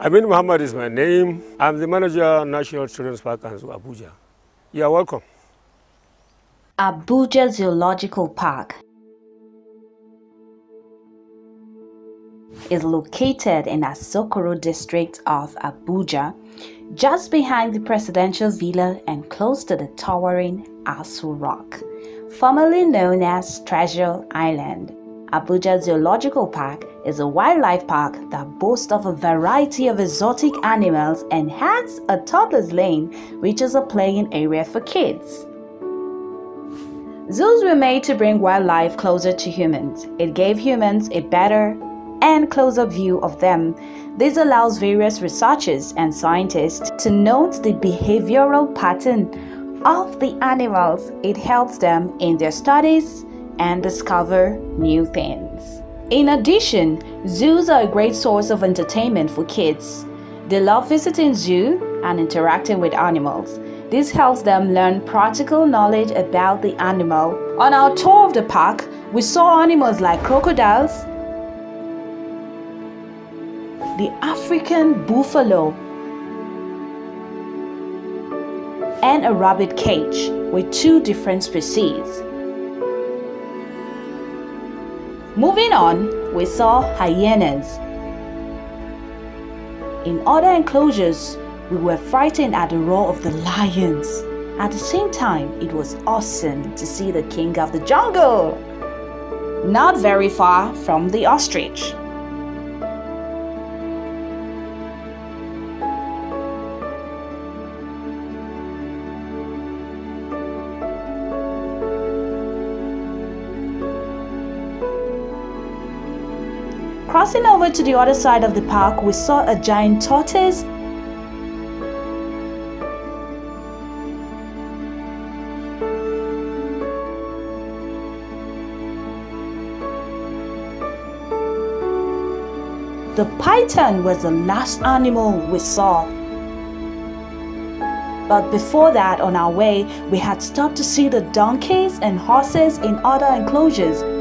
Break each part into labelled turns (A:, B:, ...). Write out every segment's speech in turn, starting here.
A: Amin Muhammad is my name. I'm the manager National Children's Park and Zoo, Abuja. You are welcome.
B: Abuja Zoological Park is located in Asokoro district of Abuja, just behind the presidential villa and close to the towering Aso Rock, formerly known as Treasure Island. Abuja Zoological Park is a wildlife park that boasts of a variety of exotic animals and has a toddler's lane, which is a playing area for kids. Zoos were made to bring wildlife closer to humans. It gave humans a better and closer view of them. This allows various researchers and scientists to note the behavioral pattern of the animals. It helps them in their studies and discover new things. In addition, zoos are a great source of entertainment for kids. They love visiting zoo and interacting with animals. This helps them learn practical knowledge about the animal. On our tour of the park, we saw animals like crocodiles, the African buffalo, and a rabbit cage with two different species. Moving on, we saw hyenas. In other enclosures, we were frightened at the roar of the lions. At the same time, it was awesome to see the king of the jungle. Not very far from the ostrich. Crossing over to the other side of the park, we saw a giant tortoise The python was the last animal we saw. But before that, on our way, we had stopped to see the donkeys and horses in other enclosures.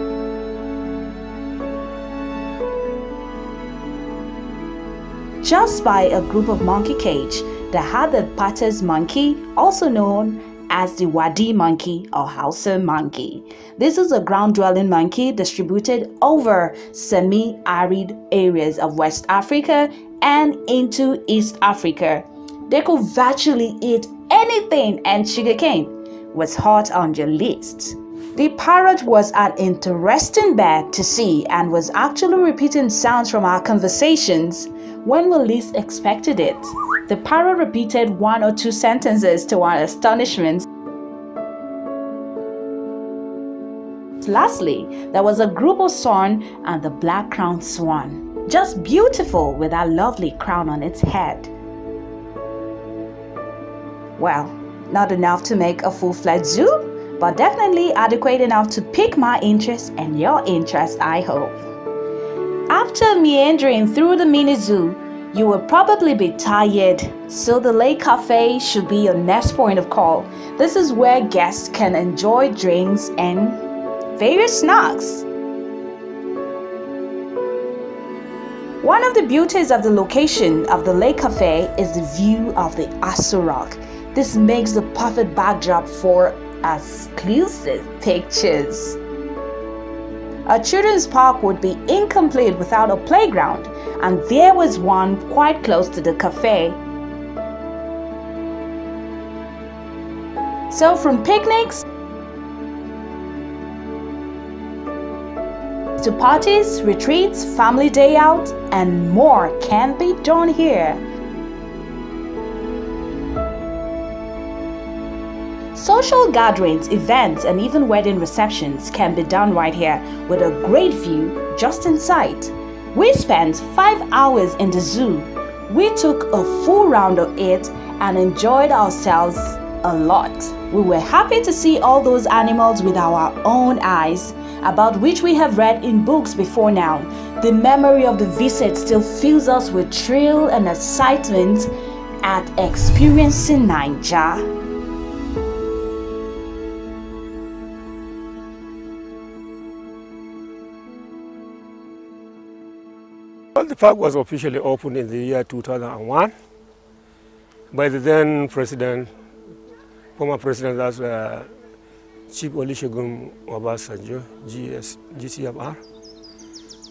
B: Just by a group of monkey cage that had the Patas monkey, also known as the Wadi monkey or Hausa monkey. This is a ground dwelling monkey distributed over semi arid areas of West Africa and into East Africa. They could virtually eat anything, and sugarcane was hot on your list. The parrot was an interesting bird to see and was actually repeating sounds from our conversations when we least expected it. The parrot repeated one or two sentences to our astonishment. Lastly, there was a group of swan and the black crowned swan, just beautiful with that lovely crown on its head. Well, not enough to make a full fledged zoo, but definitely adequate enough to pique my interest and your interest, I hope. After meandering through the mini zoo, you will probably be tired, so the Lake Cafe should be your next point of call. This is where guests can enjoy drinks and various snacks. One of the beauties of the location of the Lake Cafe is the view of the Aso Rock. This makes the perfect backdrop for exclusive pictures. A children's park would be incomplete without a playground, and there was one quite close to the cafe. So, from picnics to parties, retreats, family day out, and more can be done here. Social gatherings, events, and even wedding receptions can be done right here with a great view just in sight. We spent five hours in the zoo. We took a full round of it and enjoyed ourselves a lot. We were happy to see all those animals with our own eyes, about which we have read in books before now. The memory of the visit still fills us with thrill and excitement at experiencing
A: Naija. The park was officially opened in the year 2001 by the then president, former president, that's uh, Chief Olusegun Obasanjo, GS,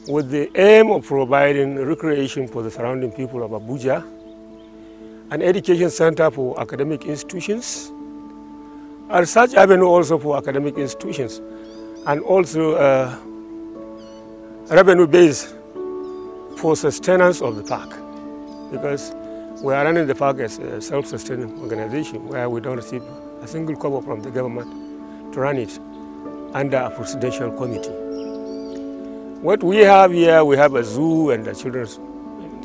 A: with the aim of providing recreation for the surrounding people of Abuja, an education center for academic institutions, a research avenue also for academic institutions, and also a revenue base for sustenance of the park. Because we are running the park as a self-sustaining organization where we don't receive a single kobo from the government to run it under a presidential committee. What we have here, we have a zoo and a children's,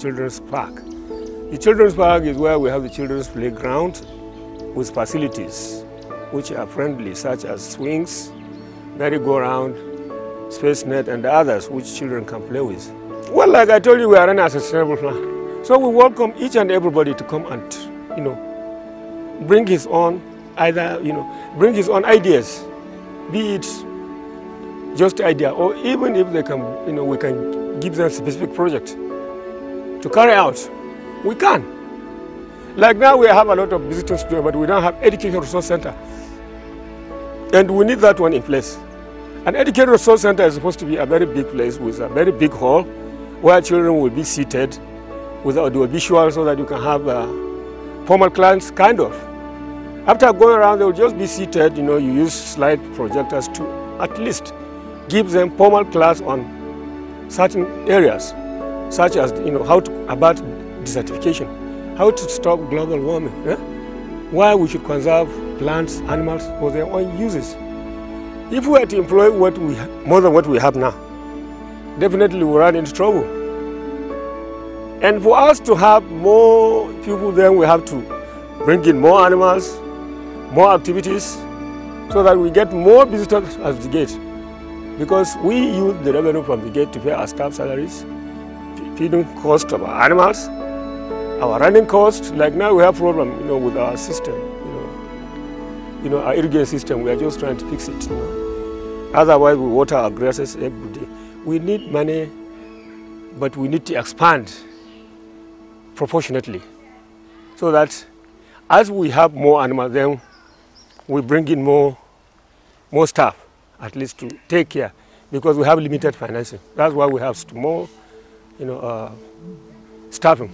A: children's park. The children's park is where we have the children's playground with facilities which are friendly, such as swings, merry-go-round, space net, and others which children can play with. Well, like I told you, we are an sustainable plan. So we welcome each and everybody to come and, you know, bring his own either, you know, bring his own ideas, be it just idea, or even if they can, you know, we can give them specific project to carry out, we can. Like now we have a lot of visitors today, but we don't have education resource center. And we need that one in place. An education resource center is supposed to be a very big place with a very big hall where children will be seated with audio visual so that you can have a formal class, kind of. After going around, they will just be seated, you know, you use slide projectors to at least give them formal class on certain areas, such as, you know, how to, about desertification, how to stop global warming, eh? why we should conserve plants, animals for their own uses. If we are to employ what we, more than what we have now, definitely we'll run into trouble. And for us to have more people, then we have to bring in more animals, more activities so that we get more visitors at the gate. Because we use the revenue from the gate to pay our staff salaries, feeding cost of our animals, our running cost. Like now we have problem, you know, with our system, you know, you know, our irrigation system. We are just trying to fix it. You know. Otherwise, we water our grasses every. We need money, but we need to expand proportionately, so that as we have more animals, then we bring in more, more staff, at least to take care, because we have limited financing. That's why we have more, you know, uh, staffing.